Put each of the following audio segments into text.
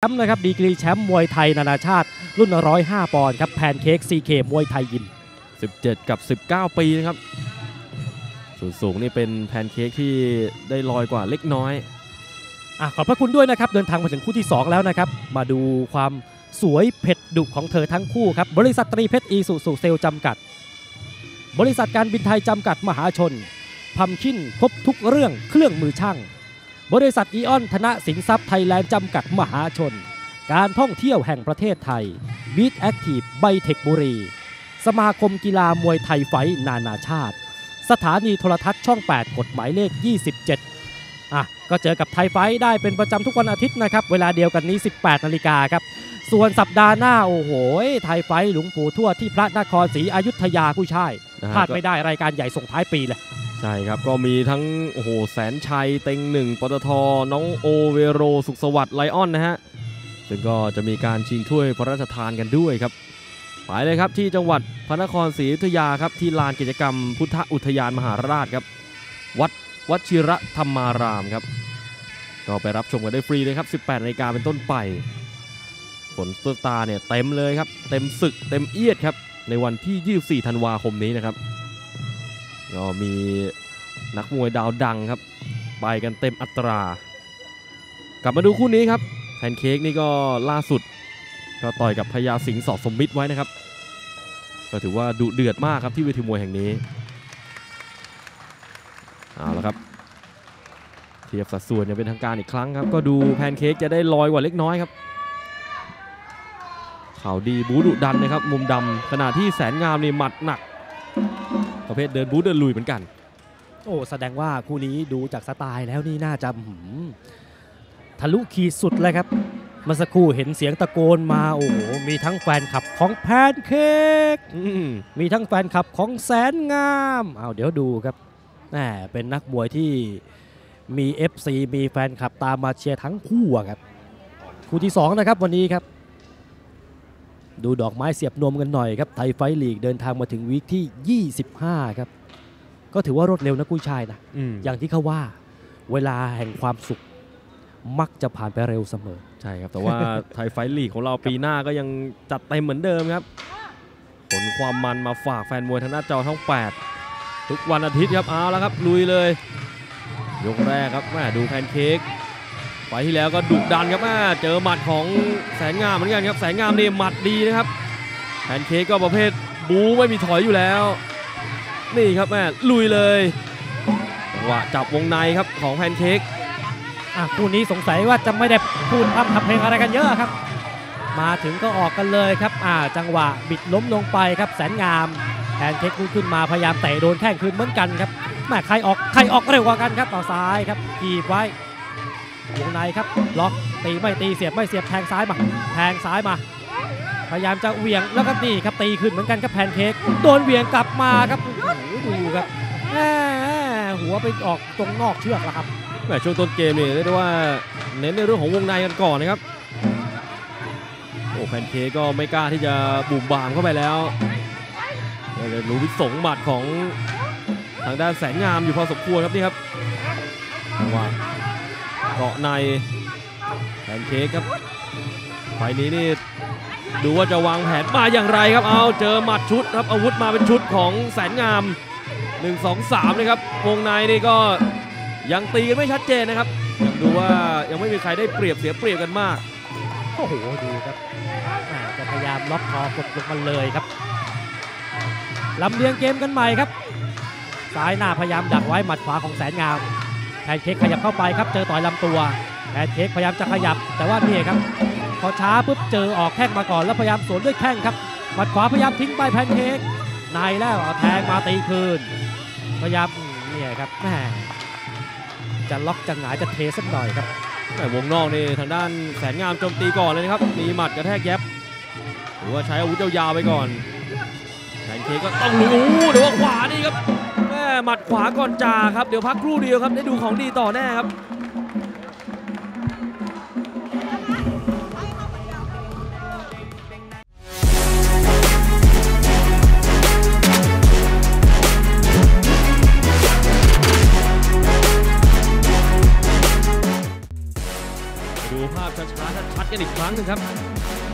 แชมป์นะครับดีกรีแชมป์มวยไทยนานาชาติ รุ่น 105 ปอนด์ครับแพนเค้กซีเคมวยไทยยิม 17 กับ 19 ปีนะครับส่วนสูงนี่เป็นแพนเค้กที่ได้ลอยกว่าเล็กน้อยอะขอบพระคุณด้วยนะครับเดินทางมาถึงคู่ที่ 2 แล้วนะครับ มาดูความสวยเผ็ดดุของเธอทั้งคู่ครับ บริษัทตรีเพชรอีซูซุเซลส์จำกัด บริษัทการบินไทยจำกัดมหาชน Pumpkin ครบทุกเรื่องเครื่องมือช่าง บริษัทอีออนธนสินทรัพย์ไทยแลนด์จำกัดมหาชน การท่องเที่ยวแห่งประเทศไทย BEAT Active ไบเทคบุรี สมาคมกีฬามวยไทยไฟท์นานาชาติ สถานีโทรทัศน์ช่อง 8 กดหมายเลข 27 อะ ก็เจอกับไทยไฟท์ได้เป็นประจำทุกวันอาทิตย์นะครับ เวลาเดียวกันนี้ 18 นาฬิกาครับ ส่วนสัปดาห์หน้า โอ้โห ไทยไฟท์หลวงปู่ทวดที่พระนครศรีอยุธยาผู้ชมนะฮะพลาดไม่ได้รายการใหญ่ส่งท้ายปีเลย ใช่ครับก็มีทั้งโอ้โหแสนชัยเต็งหนึ่งปตทน้องโอเวโรสุขสวัสดิ์ไลออนนะฮะซึ่งก็จะมีการชิงถ้วยพระราชทานกันด้วยครับไปเลยครับที่จังหวัดพระนครศรีอยุธยาครับที่ลานกิจกรรมพุทธอุทยานมหาราชครับ วัดวชิระธรรมารามครับ ก็ไปรับชมกันได้ฟรีเลยครับ 18นาฬิกาเป็นต้นไปผลตัวตาเนี่ยเต็มเลยครับ เต็มศึกเต็มเอียดครับ ในวันที่ 24 ธันวาคมนี้นะครับก็มี นักมวยดาวดังครับ ไปกันเต็มอัตรา กลับมาดูคู่นี้ครับแพนเค้กนี่ก็ล่าสุด ก็ต่อยกับพญาสิงห์สอดสมมิตรไว้นะครับ ก็ถือว่าดุเดือดมากครับที่เวทีมวยแห่งนี้เอาละครับเทียบสัดส่วนอย่างเป็นทางการอีกครั้งครับ ก็ดูแพนเค้กจะได้ลอยกว่าเล็กน้อยครับข่าวดีบูดุดันนะครับ มุมดำขณะที่แสนงามนี่หมัดหนัก ประเภทเดินบูเดินลุยเหมือนกัน อ้แสดงว่าคู่นี้ดูจากสไตล์แล้วนี่น่าจะทะลุขีดสุดเลยครับเมื่อสักครู่เห็นเสียงตะโกนมาโอ้โหมีทั้งแฟนคลับของแพนเค้กมีทั้งแฟนคลับของแสนงามเอาเดี๋ยวดูครับแหมเป็นนักมวยที่มี FC มีแฟนคลับตามมาเชียร์ทั้งคู่ครับคู่ที่ 2 นะครับวันนี้ครับ ดูดอกไม้เสียบนมกันหน่อยครับไทยไฟลีกเดินทางมาถึงวีคที่ 25 ครับ ก็ถือว่ารวดเร็วนะกุ้ยชายนะอืมอย่างที่เขาว่าเวลาแห่งความสุขมักจะผ่านไปเร็วเสมอ ใช่ครับ แต่ว่าไทยไฟท์ลีกของเราปีหน้าก็ยังจัดเต็มเหมือนเดิมครับ ผลความมันมาฝากแฟนมวยทางหน้าจอช่อง 8 ทุกวันอาทิตย์ครับเอาแล้วครับ ลุยเลย ยกแรกครับแม่ดูแพนเค้กไปที่แล้วก็ดุดันครับแม่เจอหมัดของแสนงามเหมือนกันครับ แสนงามนี่หมัดดีนะครับ แพนเค้กก็ประเภทบูไม่มีถอยอยู่แล้ว นี่ครับแม่ลุยเลยจังหวะจับวงในครับของแพนเค้กคู่นี้สงสัยว่าจะไม่ได้พูดพร่ำทำเพลงอะไรกันเยอะครับ มาถึงก็ออกกันเลยครับอ่าจังหวะบิดล้มลงไปครับแสนงามแทนเทคลุกขึ้นมาพยายามเตะโดนแข้งคืนเหมือนกันครับแม่ใครออกใครออกเร็วกว่ากันครับต่อซ้ายครับกีบไว้วงในครับล็อกตีไม่ตีเสียบไม่เสียบแทงซ้ายมาแทงซ้ายมา พยายามจะเหวี่ยงแล้วก็นี่ครับตีขึ้นเหมือนกันครับแพนเค้กโดนเหวี่ยงกลับมาครับ ดูครับแหม่หัวไปออกตรงนอกเชือกแล้วครับแม่ช่วงต้นเกมนี่เรียกได้ว่าเน้นในเรื่องของวงในกันก่อนนะครับโอ้แพนเค้กก็ไม่กล้าที่จะบุ่มบามเข้าไปแล้วเลยรู้วิสงหมัดของทางด้านแสนงามอยู่พอสมควรครับนี่ครับจังหวะเกาะในแพนเค้กครับไฟนี้นี่ ดูว่าจะวางแผนมาอย่างไรครับ เอาเจอหมัดชุดครับอาวุธมาเป็นชุดของแสนงาม 1 2 3เลยครับวงในนี่ก็ยังตีกันไม่ชัดเจนนะครับยังดูว่ายังไม่มีใครได้เปรียบเสียเปรียบกันมากโอ้โหดูครับจะพยายามล็อกคอกดลงมาเลยครับลำเลียงเกมกันใหม่ครับซ้ายหน้าพยายามดักไว้หมัดขวาของแสนงามแพนเค้กขยับเข้าไปครับเจอต่อยลำตัวแพนเค้กพยายามจะขยับแต่ว่านี่ครับ พอช้าปุ๊บเจอออกแข้งมาก่อนแล้วพยายามสวนด้วยแข้งครับหมัดขวาพยายามทิ้งไปแพนเค้กในแล้วเอาแทงมาตีคืน พยายามเนี่ยครับแม่จะล็อกจะหงายจะเทสักหน่อยครับแต่วงนอกนี่ทางด้านแสนงามโจมตีก่อนเลยนะครับมีหมัดกระแทกแย็บหรือว่าใช้อาวุธยาวๆไปก่อนแพนเค้กก็ต้องลุยโอ้โหเดี๋ยวว่าขวานี่ครับแม่หมัดขวาก่อนจ่าครับเดี๋ยวพักครู่เดียวครับได้ดูของดีต่อแน่ครับ รั้งนึงครับ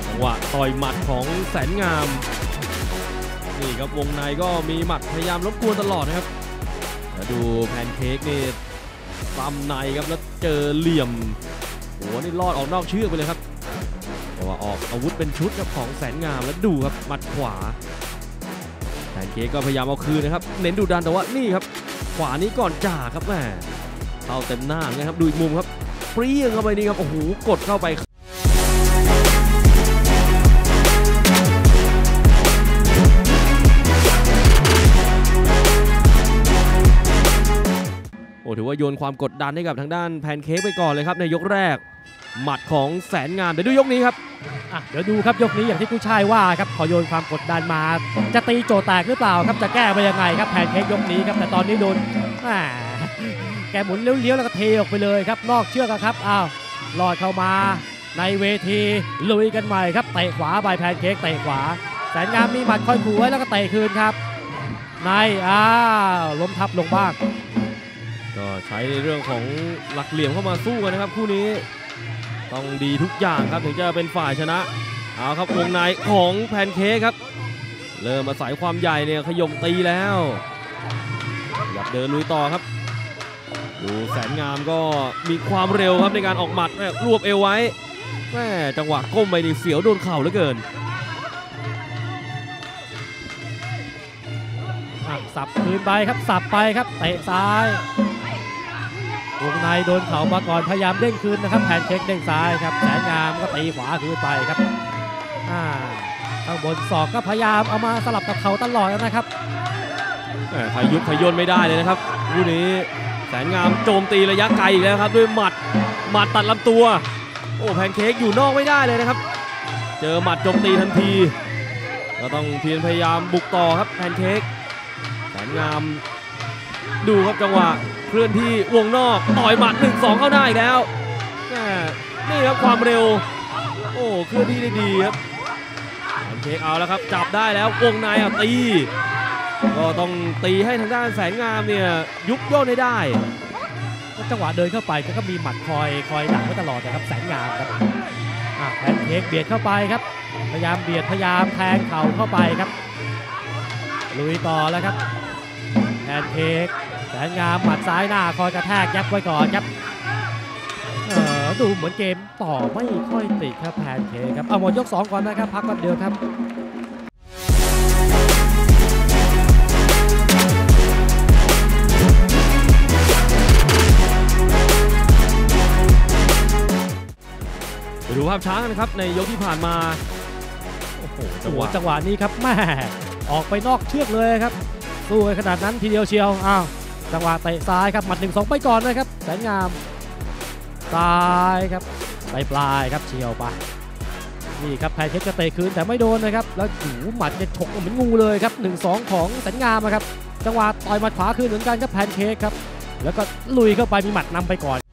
จังหวะต่อยหมัดของแสนงามนี่ครับวงในก็มีหมัดพยายามรบกวนตลอดนะครับแล้วดูแพนเค้กนี่ซ้ำในครับแล้วเจอเหลี่ยมโอ้โหนี่ลอดออกนอกเชือกไปเลยครับแต่ว่าออกอาวุธเป็นชุดครับของแสนงามแล้วดูครับหมัดขวาแพนเค้กก็พยายามเอาคืนนะครับ เน้นดุดันแต่ว่านี่ครับ ขวานี้ก่อนจ่าครับแม่เข้าเต็มหน้านกันครับดูอีกมุมครับเปรี้ยงเข้าไปนี่ครับโอ้โหกดเข้าไป ถือว่าโยนความกดดันให้กับทางด้านแพนเค้กไปก่อนเลยครับในยกแรก หมัดของแสนงามเดี๋ยวดูยกนี้ครับอะเดี๋ยวดูครับยกนี้อย่างที่ผู้ชายว่าครับขอโยนความกดดันมา จะตีโจแตกหรือเปล่าครับจะแก้ไปยังไงครับแพนเค้กยกนี้ครับแต่ตอนนี้โดนแหมแกหมุนเลี้ยวๆแล้วก็เทออกไปเลยครับนอกเชือกครับอ้าวลอดเข้ามาในเวทีลุยกันใหม่ครับเตะขวาใบแพนเค้กเตะขวา แสนงามมีหมัดคอยขู่ไว้แล้วก็เตะคืนครับในอ้าวล้มทับลงบ้าง ก็ใช้ในเรื่องของหลักเหลี่ยมเข้ามาสู้กันนะครับ คู่นี้ต้องดีทุกอย่างครับถึงจะเป็นฝ่ายชนะ เอาครับวงในของแพนเค้กครับ เริ่มอาศัยความใหญ่เนี่ยขยมตีแล้วอยากเดินลุยต่อครับ ดูแสนงามก็มีความเร็วครับในการออกหมัดแม่รวบเอวไว้แม่จังหวะก้มไปนี่เสียวโดนเข่าเหลือเกินสับคืนไปครับสับไปครับเตะซ้าย วงในโดนเข่ามาก่อนพยายามเด้งคืนนะครับแพนเค้กเด้งซ้ายครับแสนงามก็ตีขวาคืนไปครับข้างบนศอกก็พยายามเอามาสลับกับเข่าตลอดนะครับแหม่พายุพยนไม่ได้เลยนะครับคู่นี้แสนงามโจมตีระยะไกลอีกแล้วครับ ด้วยหมัดหมัดตัดลำตัว โอ้แพนเค้กอยู่นอกไม่ได้เลยนะครับ เจอหมัดโจมตีทันทีก็ต้องเพียรพยายามบุกต่อครับแพนเค้กแสนงาม ดูครับจังหวะเคลื่อนที่วงนอกต่อยหมัด 1-2 เข้าหน้าอีกแล้วนี่ครับความเร็ว โอ้เคลื่อนที่ได้ดีครับแพนเค้กเอาแล้วครับจับได้แล้ววงในอะตี ก็ต้องตีให้ทางด้านแสนงามเนี่ยยุบย่นให้ได้จังหวะเดินเข้าไปก็มีหมัดคอยคอยดักไว้ตลอดนะครับแสนงามครับแพนเค้กเบียดเข้าไปครับ พยายามเบียดพยายามแทงเข่าเข้าไปครับ ลุยต่อแล้วครับแพนเค้ก แสนงามหมัดซ้ายหน้าคอยกระแทกยับไว้ก่อนครับเออดูเหมือนเกมต่อไม่ค่อยติดครับแพนเค้กครับเอาหมดยกสองก่อนนะครับพักแป๊บเดียวครับไปดูภาพช้ากันนะครับในยกที่ผ่านมาโอ้โหจัจังงหหวะวะจังหวะนี้ครับแม่ออกไปนอกเชือกเลยครับสู้กันขนาดนั้นทีเดียวเชียวอ้าว จังหวะเตะซ้ายครับหมัดหนึ่งสองไปก่อนนะครับแสนงามซ้ายครับไปปลายครับเฉียวไปนี่ครับแพนเค้กจะเตะคืนแต่ไม่โดนนะครับแล้วหูหมัดเนี่ยฉกเหมือนงูเลยครับหนึ่งสองของแสนงามอะครับจังหวะต่อยหมัดขวาคืนเหมือนกันครับแพนเค้กครับแล้วก็ลุยเข้าไปมีหมัดนำไปก่อน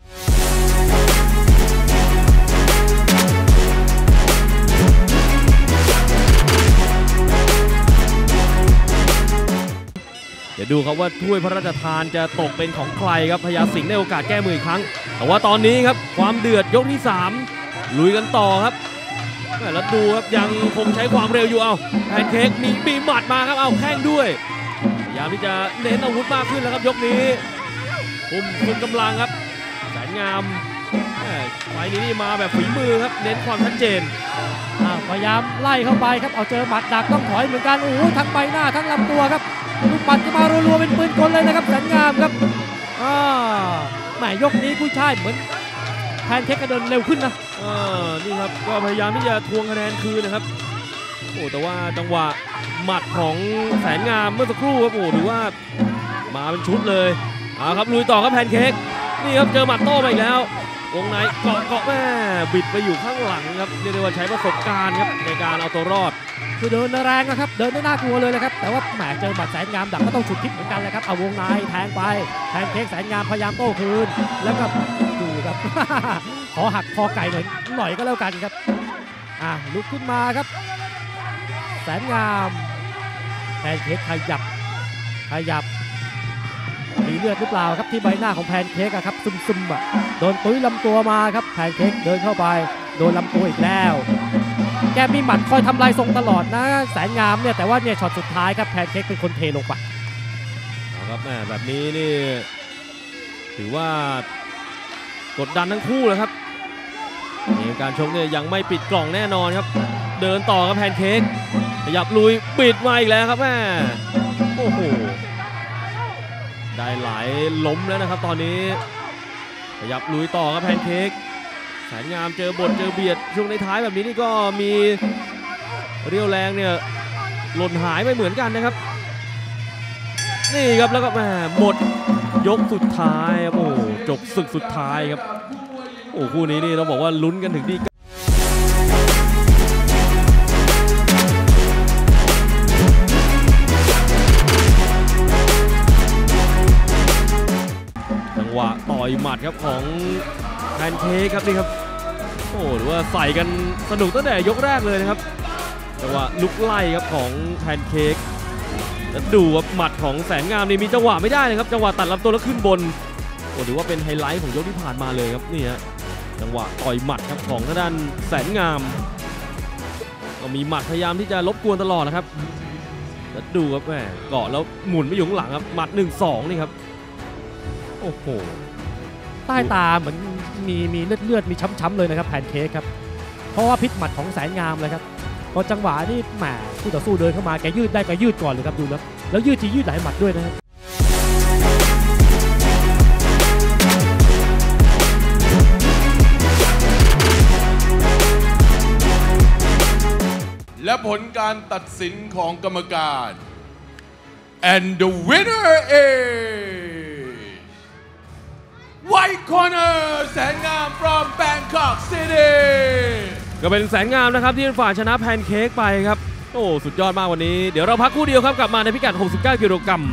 ดี๋ยวดูครับว่าถ้วยพระราชทานจะตกเป็นของใครครับพญาสิงห์ได้โอกาสแก้มืออีกครั้ง แต่ว่าตอนนี้ครับความเดือดยกที่ 3 ลุยกันต่อครับแล้วดูครับยังคงใช้ความเร็วอยู่เอาแพนเค้กมีมีหมัดมาครับเอาแข้งด้วยพยายามที่จะเน้นอาวุธมากขึ้นแล้วครับยกนี้คุมคุมกำลังครับแสนงามไฟนี้นี่มาแบบฝีมือครับเน้นความชัดเจนพยายามไล่เข้าไปครับเอาเจอหมัดดักต้องถอยเหมือนกันโอ้โหทั้งใบหน้าทั้งลำตัวครับ ลูกปัดจะมารัวๆเป็นปืนกลเลยนะครับแสนงามครับอ่าแหมยกนี้กุ้ชายเหมือนแพนเค้กกระเดินเร็วขึ้นนะเออนี่ครับก็พยายามที่จะทวงคะแนนคืนนะครับโอ้แต่ว่าจังหวะหมัดของแสนงามเมื่อสักครู่ครับโอ้ถือว่ามาเป็นชุดเลยเอาครับลุยต่อครับแพนเค้กนี่ครับเจอหมัดโต้มาอีกแล้ววงในเกาะเกาะแม่บิดไปอยู่ข้างหลังครับเรียกได้ว่าใช้ประสบการณ์ครับในการเอาตัวรอด คือเดินแรงนะครับ เดินได้น่ากลัวเลยนะครับ แต่ว่าแหมเจอหมัดแสนงามดักก็ต้องฉุดคิดเหมือนกันเลยครับ เอาวงในแทงไปแพนเค้กแสนงามพยายามโต้คืน แล้วก็ดูครับ ขอหักคอไก่หน่อยหน่อยก็แล้วกันครับ อะลุกขึ้นมาครับ แสนงามแพนเค้กขยับขยับมีเลือดหรือเปล่าครับที่ใบหน้าของแพนเค้กอะครับซึมๆอะโดนตุ้ยลำตัวมาครับแพนเค้กเดินเข้าไป โดนลำตัวอีกแล้ว แกมีหมัดคอยทำลายทรงตลอดนะแสนงามเนี่ยแต่ว่าเนี่ยช็อตสุดท้ายครับแพนเค้กเป็นคนเทลงไปเอาครับแม่แบบนี้นี่ถือว่ากดดันทั้งคู่เลยครับเกมการชกเนี่ยยังไม่ปิดกล่องแน่นอนครับ เดินต่อกับแพนเค้กขยับลุยปิดมาอีกแล้วครับแม่โอ้โหได้หลายล้มแล้วนะครับตอนนี้ขยับลุยต่อกับแพนเค้ก แสนงามเจอบทเจอเบียดช่วงในท้ายแบบนี้นี่ก็มีเรียวแรงเนี่ยหล่นหายไปเหมือนกันนะครับ นี่ครับแล้วก็แหมหมดยกสุดท้ายครับโอ้จบศึกสุดท้ายครับโอ้คู่นี้นี่ต้องบอกว่าลุ้นกันถึงที่จังหวะต่อยหมัดครับของแพนเค้กครับนี่ครับ โอ้หรือว่าใส่กันสนุกตั้งแต่ยกแรกเลยนะครับจังหวะลุกไล่ครับของแพนเค้กแล้วดูว่าหมัดของแสนงามนี่มีจังหวะไม่ได้เลยครับ จังหวะตัดลำตัวแล้วขึ้นบนโอ้ถือว่าเป็นไฮไลท์ของยกที่ผ่านมาเลยครับนี่ฮะจังหวะต่อยหมัดครับของทางด้านแสนงามก็มีหมัดพยายามที่จะรบกวนตลอดนะครับแล้วดูครับแหมเกาะแล้วหมุนไปอยู่ข้างหลังครับหมัด1 2นี่ครับโอ้โหใต้ตาเหมือน มีมีเลือดเลือดมีช้ำๆเลยนะครับแพนเค้กครับเพราะว่าพิษหมัดของแสนงามเลยครับพอจังหวะนี่แหมคู่ต่อสู้เดินเข้ามาแกยืดได้ก็ยืดก่อนเลยครับดูแล้วแล้วยืดทียืดหลายหมัดด้วยนะครับและผลการตัดสินของกรรมการ and the winner is White Corner แสนงาม from Bangkok City ก็เป็นแสนงามนะครับที่เป็นฝ่ายชนะแพนเค้กไปครับ โอ้ สุดยอดมากวันนี้ เดี๋ยวเราพักคู่เดียวครับ กลับมาในพิกัด 69 กิโลกรัม